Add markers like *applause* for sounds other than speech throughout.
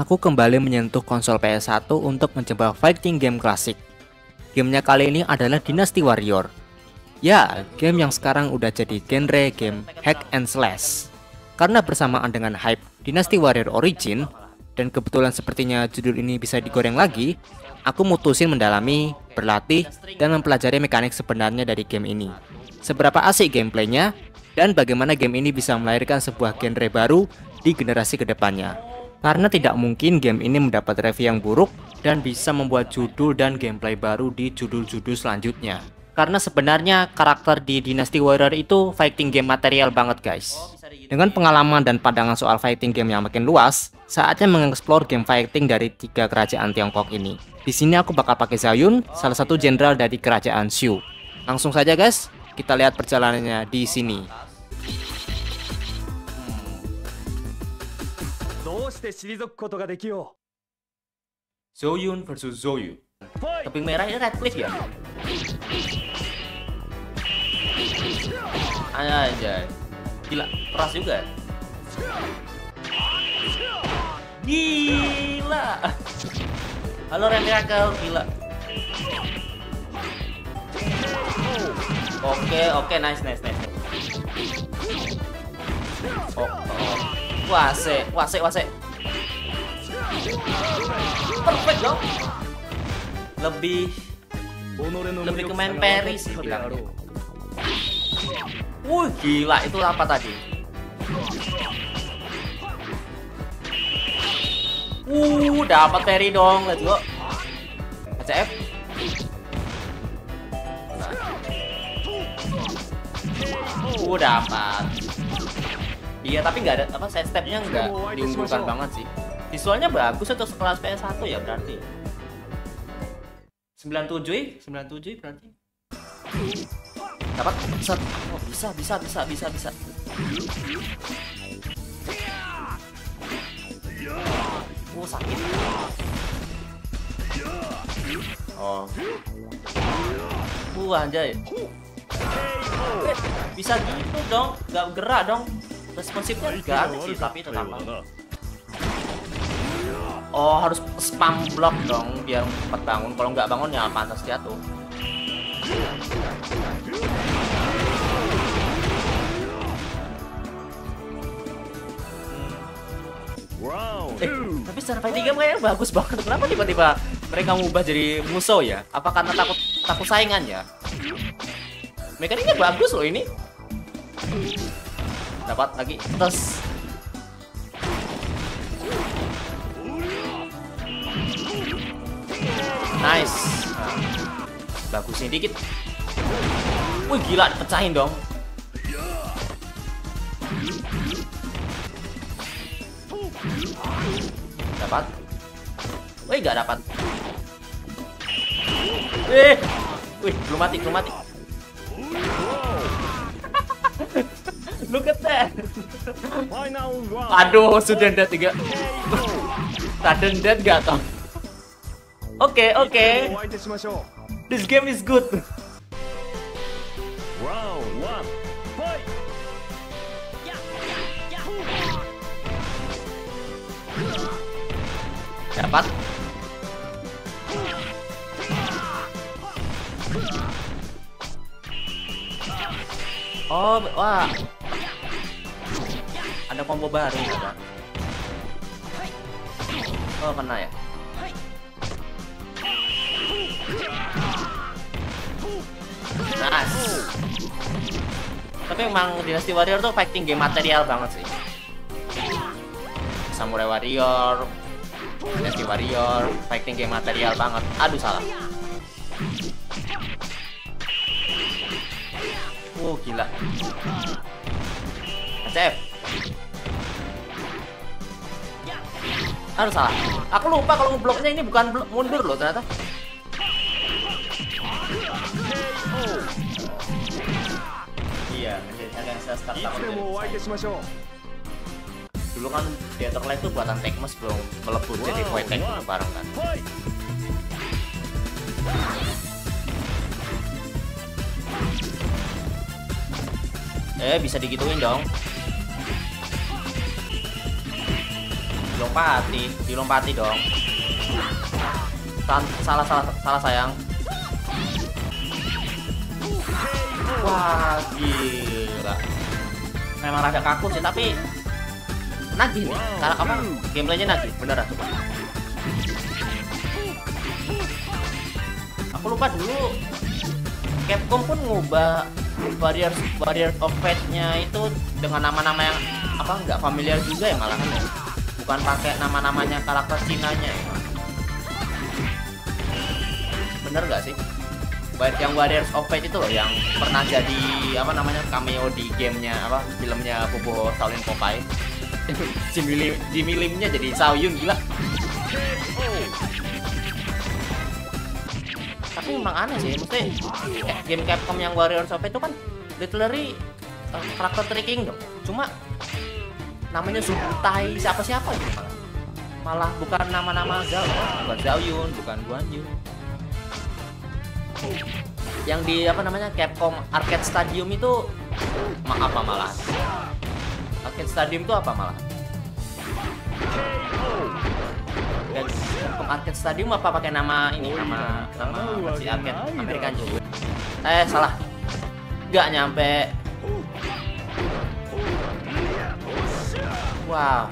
aku kembali menyentuh konsol PS1 untuk mencoba fighting game klasik. Gamenya kali ini adalah Dynasty Warrior. Ya, game yang sekarang udah jadi genre game hack and slash. Karena bersamaan dengan hype Dynasty Warrior Origin, dan kebetulan sepertinya judul ini bisa digoreng lagi, aku mutusin mendalami, berlatih, dan mempelajari mekanik sebenarnya dari game ini. Seberapa asik gameplaynya, dan bagaimana game ini bisa melahirkan sebuah genre baru di generasi ke depannya. Karena tidak mungkin game ini mendapat review yang buruk dan bisa membuat judul dan gameplay baru di judul-judul selanjutnya. Karena sebenarnya karakter di Dynasty Warrior itu fighting game material banget guys. Dengan pengalaman dan pandangan soal fighting game yang makin luas, saatnya mengeksplor game fighting dari tiga kerajaan Tiongkok ini. Di sini aku bakal pakai Zayun, salah satu jenderal dari kerajaan Shu. Langsung saja guys, kita lihat perjalanannya di sini. Zoyun versus Zoyu. Merah ini Redcliffe ya? Aja, gila keras juga. Gila. Halo Randy gila. Oke, oke, nice, nice, nice. Oh, oh. Wase, wase, wase. Perfect dong. Lebih lebih ke main Paris sih bilangnya. Wuh, gila itu apa tadi? Uh, dapat Perry dong, let's go. ACF. Uh dapat. Iya tapi nggak ada apa side stepnya nggak diunggulkan banget sih. Visualnya bagus untuk sekelas PS1 ya berarti. 97 97 berarti. Dapat bisa oh, bisa bisa bisa bisa bisa. Oh sakit. Oh. Uh anjay bisa gitu dong nggak gerak dong responsifnya enggak ada sih tapi tetap oh harus spam block dong biar cepat bangun kalau nggak bangun ya pantas jatuh Eh, tapi fighting game kayaknya bagus banget. Kenapa tiba-tiba mereka ngubah jadi musuh ya? Apa karena takut takut saingan ya? Mekaniknya bagus loh ini. Dapat lagi. Terus. Nice. Bagusin dikit. Wih gila dipecahin dong. Dapat. Wih gak dapat. Eh. Wih, belum mati, belum mati. *laughs* Look at that. Aduh, sudah ada tiga. *laughs* Sudden dead gak tau. Oke, oke. This game is good. Dapat. Oh, wah ada combo baru ya oh kena ya tapi emang Dynasty Warrior tuh fighting game material banget sih. Samurai Warrior Dynasty Warrior fighting game material banget. Aduh salah. Oh gila. ACF Aduh salah. Aku lupa kalau ngebloknya ini bukan mundur loh ternyata. Iya, ada yang saya start Dulu kan Theater Light tuh buatan Tekmas belum melebur jadi Void Tech bareng kan. Eh, bisa digituin dong. Dilompati, dilompati dong. salah salah salah sayang. Wah, gila. Memang rada kaku sih, tapi nagih nih. Cara apa? Gameplaynya nagih, beneran coba. Aku lupa dulu Capcom pun ngubah Warriors Warriors of Fate-nya itu dengan nama-nama yang apa nggak familiar juga ya malahan ya. Bukan pakai nama-namanya karakter Cina-nya ya. Bener nggak sih? Yang Warriors of Fate itu loh yang pernah jadi apa namanya cameo di gamenya apa filmnya Bobo Shaolin Popeye. *laughs* Jimmy Lim, Jimmy Limnya jadi Yun gila. Tapi memang aneh sih, mesti game Capcom yang Warriors of Fate itu kan literally uh, karakter Three Kingdom. Cuma namanya Subutai siapa-siapa gitu malah. Malah bukan nama-nama Zhao, bukan Zhao Yun, bukan Guan Yun yang di apa namanya Capcom Arcade Stadium itu ma apa malah Arcade Stadium itu apa malah dan Capcom Arcade Stadium apa pakai nama ini nama nama si Arcade American juga? Eh salah. Nggak nyampe. Wow.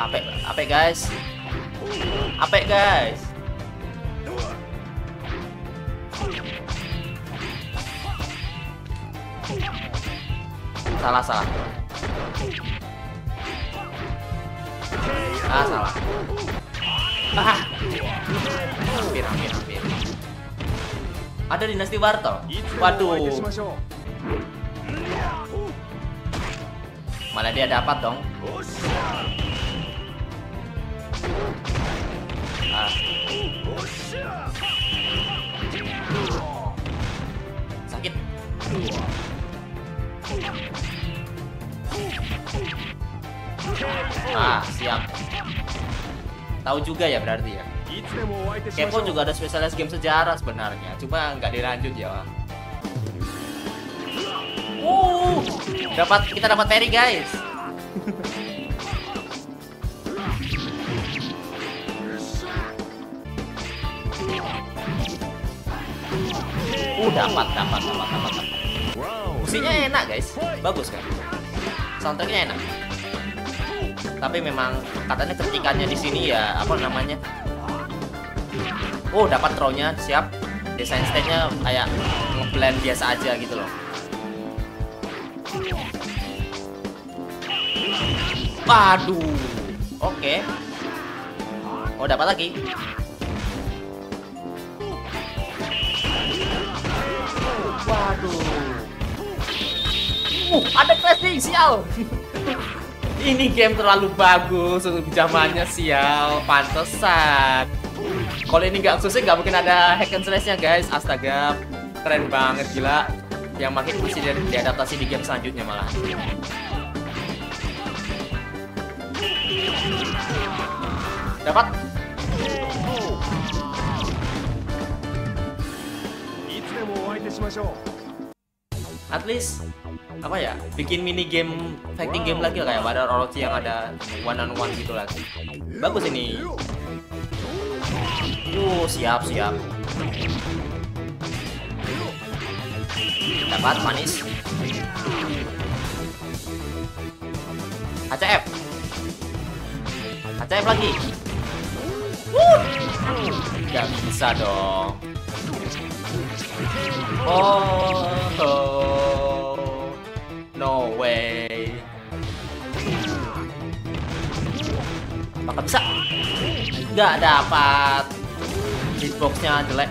Apek apek guys. Apek guys salah salah. Ah salah. Ah. Hampir hampir hampir. Ada dinasti Bartol waduh. Malah dia dapat dong? Ah. Sakit Ah, siap. Tahu juga ya berarti ya. Kepo juga ada spesialis game sejarah sebenarnya, cuma nggak dilanjut ya. Uh, dapat kita dapat peri guys. uh, dapat, dapat, dapat, dapat, dapat. Musiknya enak guys, bagus kan? Soundtracknya enak tapi memang katanya ketikannya di sini ya apa namanya? Oh dapat thrownya siap. Desain stage-nya kayak ngeblend biasa aja gitu loh. Waduh oke. Okay. oh dapat lagi. Waduh. Uh ada crashing sial *laughs* ini game terlalu bagus untuk zamannya sial. Pantesan. Kalau ini nggak khususnya nggak mungkin ada hack and slashnya guys. Astaga keren banget gila. Yang makin mesti di diadaptasi di game selanjutnya malah. Dapat at least apa ya bikin mini game fighting game lagi kayak Warrior Orochi yang ada one on one gitu lagi bagus ini. Uh siap siap. Dapat manis. HCF HCF lagi. Uh nggak bisa dong. Oh, oh. No way. Apakah bisa? Gak dapat. Hitboxnya jelek.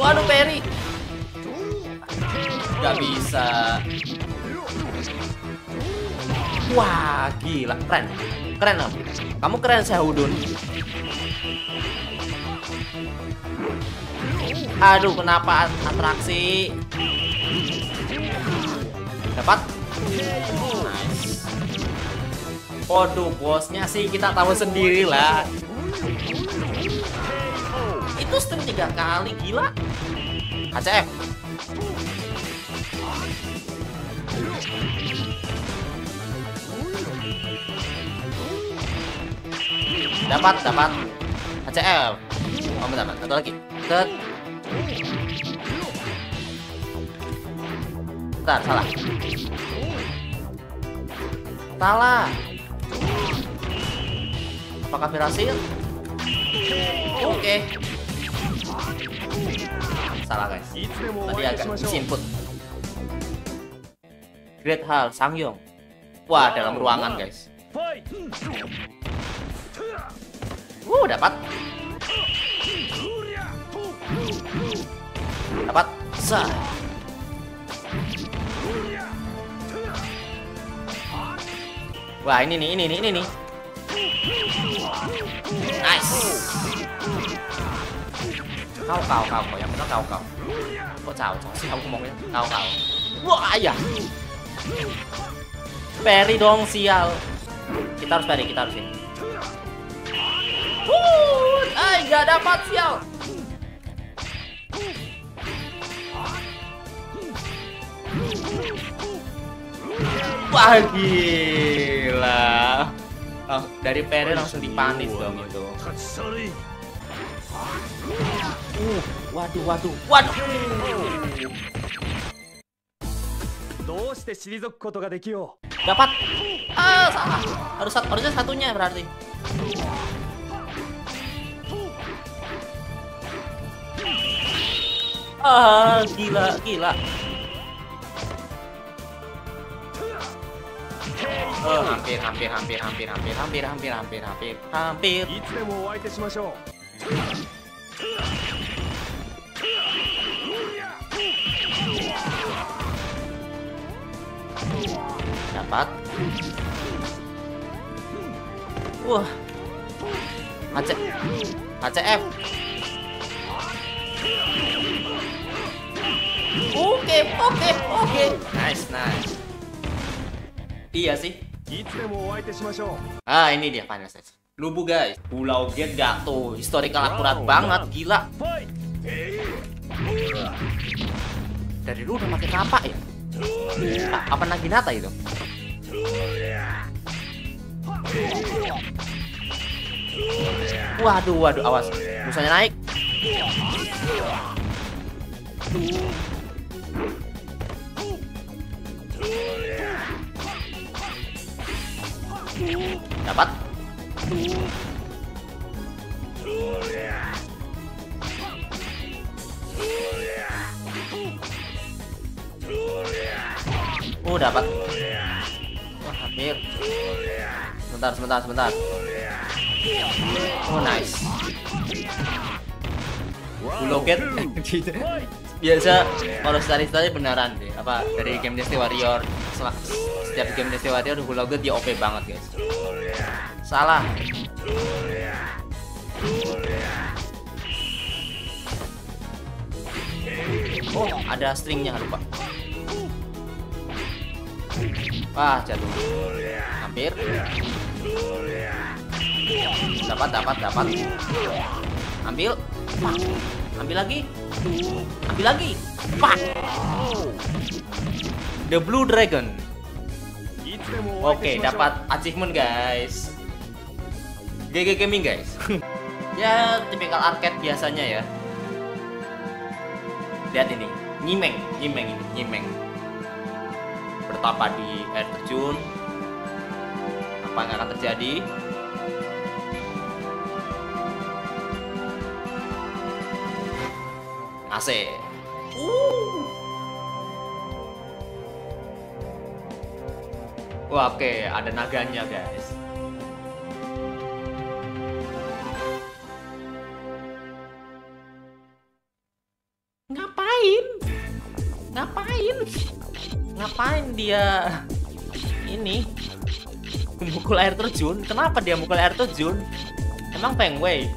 Waduh, Perry. Gak bisa. Wah, gila. Keren. Keren, Om. Kamu keren, Sehudun. Aduh, kenapa atraksi? Dapat. Nice. Waduh, bosnya sih kita tahu sendiri lah. Itu stun tiga kali, gila. HCF. Dapat, dapat. ACL. Oh, bentar, bentar. Satu lagi. Tet. Bentar, salah. Salah. Apakah berhasil? Oke. Salah guys. Tadi agak input. Great Hall, Sangyong. Wah, dalam ruangan guys. Uh, dapat. Dapat. Sah. Wah, ini nih, ini nih, ini nih. Nice. Kau, kau, kau, kau. Yang benar kau, kau. Kok caw, caw sih aku ngomongnya? Kau, kau. Wah, ya. Perry dong, sial. Kita harus Perry, kita harus ini. Wuh, ay, gak dapat sial. Wah gila. Oh, dari Peri langsung dipanis dong itu. Uh, waduh, waduh, waduh. Dapat. Ah, salah. Harus harusnya satunya berarti. Ah, gila, gila. Hampir, hampir, hampir, hampir, hampir, hampir, hampir, hampir, hampir, hampir. Dapat. Wah. HC HCF. Oke, oke, oke. Nice, nice. Iya sih. Ah, ini dia final stage. Lubu guys. Pulau Get tuh historical akurat banget, gila. Dari dulu udah pakai kapak ya? Apa Naginata itu? Waduh, waduh, awas. Musanya naik. Dapat. Oh, dapat. Wah, hampir. Sebentar, sebentar, sebentar. Oh, nice. Buloket. *laughs* Biasa kalau story story beneran deh. Apa dari game Destiny Warrior. Setiap game Destiny Warrior Buloket dia OP banget, guys. Salah. Oh, ada stringnya lupa. Wah, jatuh. Hampir. Dapat, dapat, dapat. Ambil. Ambil lagi. Ambil lagi. Pak. The Blue Dragon. Oke, dapat achievement guys. GG Gaming guys. *laughs* ya, tipikal arcade biasanya ya. Lihat ini, nyimeng, nyimeng ini, nyimeng. Bertapa di air terjun. Apa yang akan terjadi? Asik. Oke, ada naganya, guys. Ngapain? Ngapain? Ngapain dia ini mukul air terjun? Kenapa dia mukul air terjun? Emang Pengwei